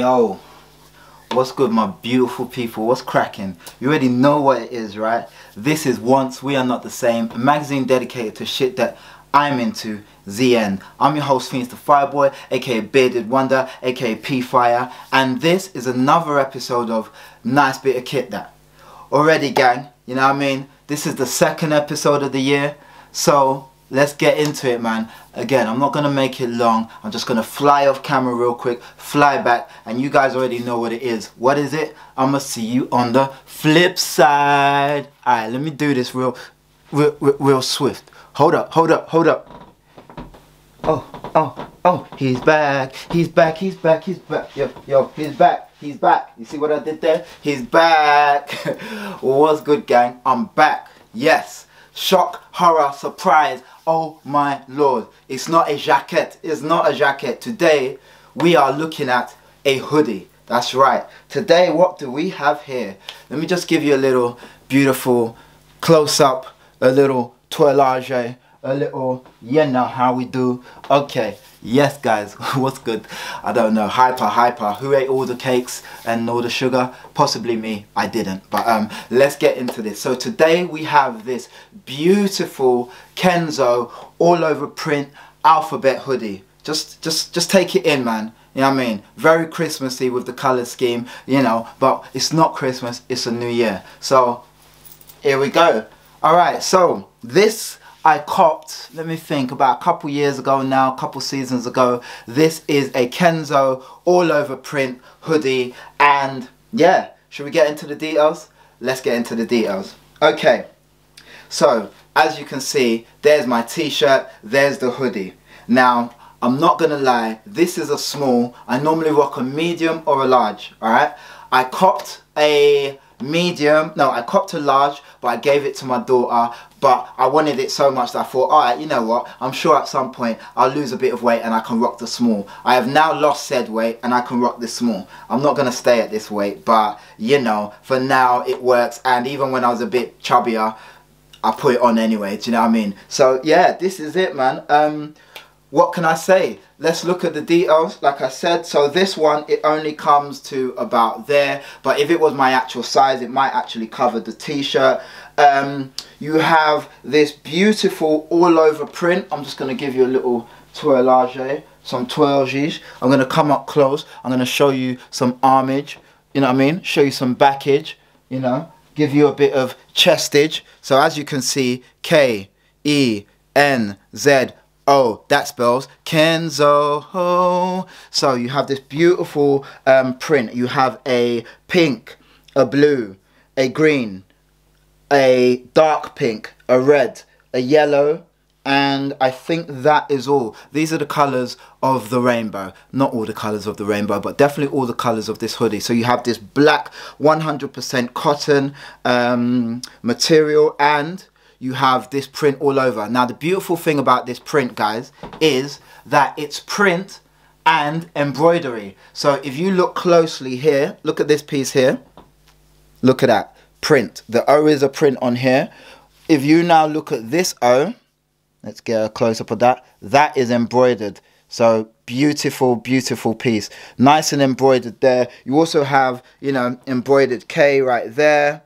Yo, what's good my beautiful people? What's cracking? You already know what it is, right? This is Wants We Are Not The Same, a magazine dedicated to shit that I'm into, ZN. I'm your host, Phoenix the Fireboy, aka Bearded Wonder, aka P-Fire, and this is another episode of Nice Bit of Kit That. Already gang, you know what I mean? This is the second episode of the year, so let's get into it man again i'm not gonna make it long i'm just gonna fly off camera real quick fly back and you guys already know what it is. What is it? I'm gonna see you on the flip side. All right let me do this real real, real, real swift. Hold up hold up hold up. Oh oh oh he's back he's back he's back he's back. Yo yo he's back he's back. You see what i did there? He's back. What's good gang? I'm back. Yes. Shock horror surprise. Oh my lord, it's not a jacket, it's not a jacket. Today we are looking at a hoodie. That's right. Today what do we have here? Let me just give you a little beautiful close up, a little toilage, a little, you know how we do. Okay, Yes, guys, what's good? I don't know. Hyper, hyper. Who ate all the cakes and all the sugar? Possibly me. I didn't. But um, let's get into this. So today we have this beautiful Kenzo all over print alphabet hoodie. Just, just, just take it in, man. You know what I mean? Very Christmassy with the color scheme, you know, but it's not Christmas, it's a new year. So, here we go. Alright, so this I copped, let me think, about a couple years ago now, a couple seasons ago. This is a Kenzo all over print hoodie and yeah, should we get into the details? Let's get into the details. Okay, so as you can see, there's my t-shirt, there's the hoodie. Now, I'm not gonna lie, this is a small. I normally rock a medium or a large, alright? I copped a medium, no, I copped a large, but I gave it to my daughter but I wanted it so much that I thought, alright, you know what, I'm sure at some point I'll lose a bit of weight and I can rock the small. I have now lost said weight and I can rock the small. I'm not to stay at this weight, but you know, for now it works and even when I was a bit chubbier, I put it on anyway, do you know what I mean? So yeah, this is it man. Um, what can I say? Let's look at the details. Like I said, so this one, it only comes to about there. But if it was my actual size, it might actually cover the t-shirt. Um, you have this beautiful all over print. I'm just going to give you a little toilage, some toilages. I'm going to come up close. I'm going to show you some armage, you know what I mean? Show you some backage, you know, give you a bit of chestage. So as you can see, K, E, N, Z, Oh, that spells Kenzo. So you have this beautiful um, print. You have a pink, a blue, a green, a dark pink, a red, a yellow, and I think that is all. These are the colours of the rainbow. Not all the colours of the rainbow, but definitely all the colours of this hoodie. So you have this black 100% cotton um, material and you have this print all over. Now the beautiful thing about this print guys is that it's print and embroidery. So if you look closely here, look at this piece here. Look at that, print. The O is a print on here. If you now look at this O, let's get a close up of that. That is embroidered. So beautiful, beautiful piece. Nice and embroidered there. You also have, you know, embroidered K right there.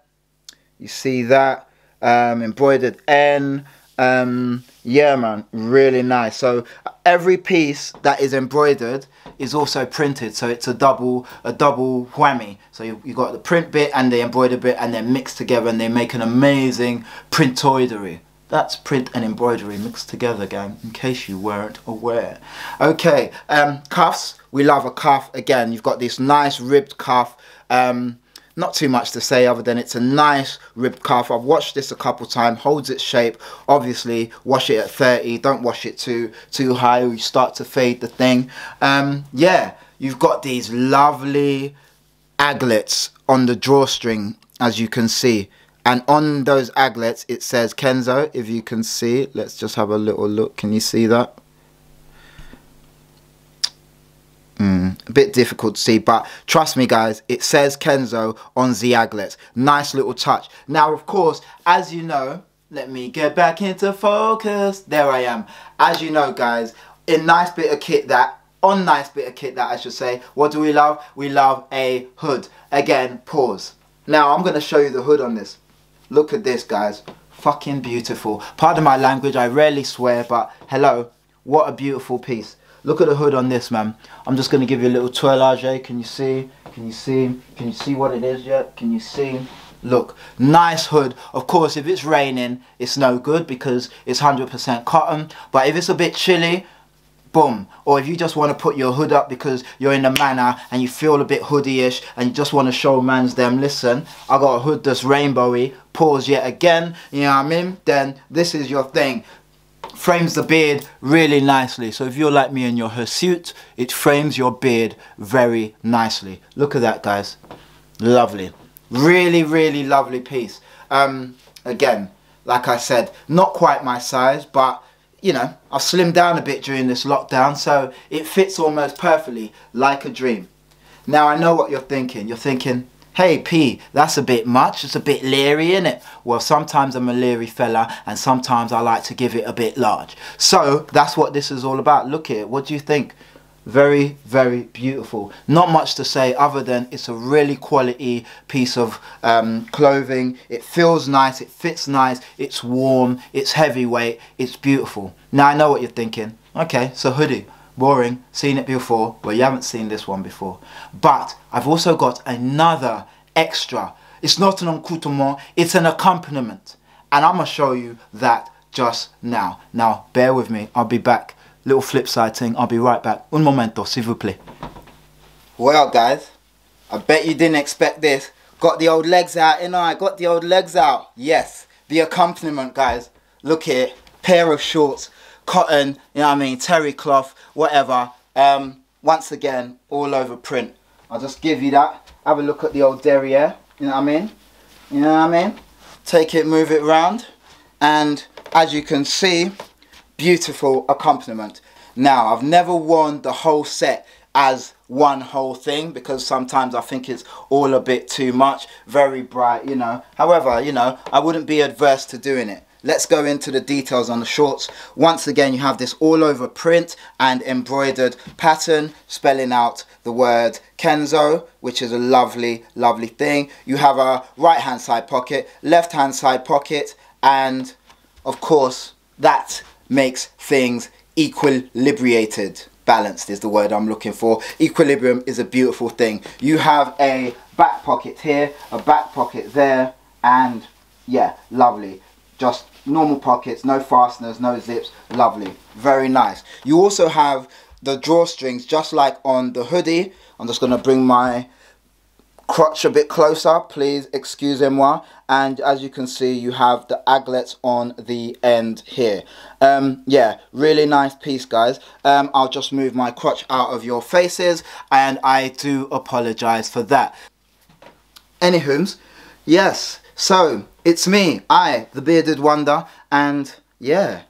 You see that um, embroidered N. Um, yeah, man, really nice. So every piece that is embroidered is also printed. So it's a double, a double whammy. So you, you got the print bit and the embroidered bit and they're mixed together and they make an amazing printoidery. That's print and embroidery mixed together, gang, in case you weren't aware. Okay, um, cuffs. We love a cuff. Again, you've got this nice ribbed cuff. Um, not too much to say other than it's a nice ribbed cuff. I've washed this a couple times, holds its shape. Obviously, wash it at 30. Don't wash it too too high or you start to fade the thing. Um, yeah, you've got these lovely aglets on the drawstring, as you can see. And on those aglets, it says Kenzo, if you can see. Let's just have a little look. Can you see that? Mm, a bit difficult to see, but trust me, guys, it says Kenzo on the aglets. Nice little touch. Now, of course, as you know, let me get back into focus. There I am. As you know, guys, a nice bit of kit that on nice bit of kit that I should say. What do we love? We love a hood. Again, pause. Now I'm going to show you the hood on this. Look at this guys. Fucking beautiful. Pardon my language, I rarely swear, but hello. What a beautiful piece. Look at the hood on this man. I'm just going to give you a little twirlage. Can you see? Can you see? Can you see what it is yet? Can you see? Look, nice hood. Of course, if it's raining, it's no good because it's 100% cotton. But if it's a bit chilly, boom. Or if you just want to put your hood up because you're in the manor and you feel a bit hoodie-ish and you just want to show man's them, listen, I got a hood that's rainbowy, pause yet again, you know what I mean? Then this is your thing. Frames the beard really nicely. So if you're like me and you're hirsute, it frames your beard very nicely. Look at that, guys. Lovely. Really, really lovely piece. Um, again, like I said, not quite my size, but you know, I've slimmed down a bit during this lockdown, so it fits almost perfectly, like a dream. Now I know what you're thinking. You're thinking, hey P, that's a bit much, it's a bit leery, isn't it? Well, sometimes I'm a leery fella, and sometimes I like to give it a bit large. So, that's what this is all about. Look at it, what do you think? very very beautiful not much to say other than it's a really quality piece of um, clothing it feels nice it fits nice it's warm it's heavyweight it's beautiful now I know what you're thinking okay so hoodie boring seen it before well you haven't seen this one before but I've also got another extra it's not an accoutrement it's an accompaniment and I'm gonna show you that just now now bear with me I'll be back little flip side thing. I'll be right back. Un momento, s'il vous plaît. Well, guys, I bet you didn't expect this. Got the old legs out, you know, I got the old legs out. Yes, the accompaniment, guys. Look here, pair of shorts, cotton, you know what I mean, terry cloth, whatever. Um, once again, all over print. I'll just give you that. Have a look at the old derriere, you know what I mean? You know what I mean? Take it, move it round. And as you can see, beautiful accompaniment. Now, I've never worn the whole set as one whole thing because sometimes I think it's all a bit too much, very bright, you know. However, you know, I wouldn't be adverse to doing it. Let's go into the details on the shorts. Once again, you have this all over print and embroidered pattern spelling out the word Kenzo, which is a lovely, lovely thing. You have a right hand side pocket, left hand side pocket, and of course, that makes things equilibrated. Balanced is the word I'm looking for. Equilibrium is a beautiful thing. You have a back pocket here, a back pocket there, and yeah, lovely. Just normal pockets, no fasteners, no zips, lovely. Very nice. You also have the drawstrings just like on the hoodie. I'm just going to bring my crotch a bit closer please excusez-moi and as you can see you have the aglets on the end here um, yeah really nice piece guys um, I'll just move my crotch out of your faces and I do apologize for that anywho's yes so it's me. I the bearded wonder. And yeah.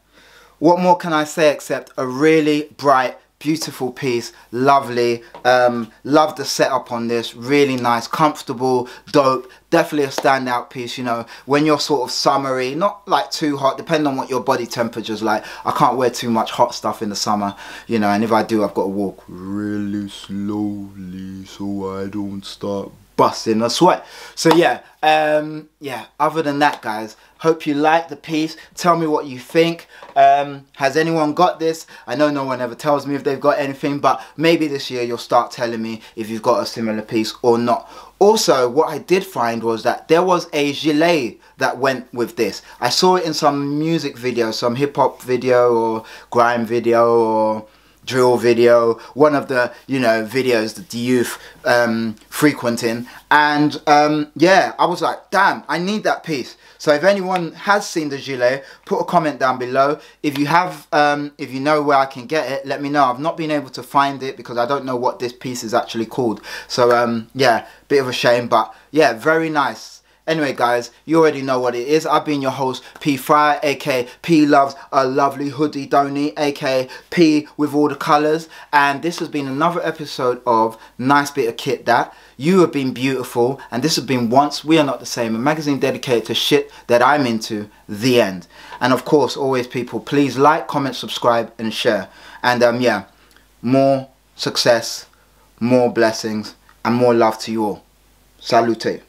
What more can I say except a really bright beautiful piece. Lovely. Um, love the setup on this. Really nice. Comfortable. Dope. Definitely a standout piece you know. When you're sort of summery not like too hot. Depending on what your body temperature's like. I can't wear too much hot stuff in the summer you know. And if I do I've got to walk really slowly so I don't start busting a sweat. So yeah um yeah other than that guys hope you like the piece. Tell me what you think. Um has anyone got this? I know no one ever tells me if they've got anything but maybe this year you'll start telling me if you've got a similar piece or not. Also what i did find was that there was a gilet that went with this. I saw it in some music video some hip-hop video or grime video or drill video, one of the, you know, videos that the youth um, frequenting. And um, yeah, I was like, damn, I need that piece. So if anyone has seen the gilet, put a comment down below. If you have, um, if you know where I can get it, let me know. I've not been able to find it because I don't know what this piece is actually called. So um, yeah, bit of a shame, but yeah, very nice. Anyway, guys, you already know what it is. I've been your host, P Fire, aka P Loves a Lovely Hoodie Donny, aka P with all the colours. And this has been another episode of Nice Bit of Kit That. You have been beautiful, and this has been Wants We Are Not the Same, a magazine dedicated to shit that I'm into, the end. And of course, always people, please like, comment, subscribe, and share. And um, yeah, more success, more blessings, and more love to you all. Salute.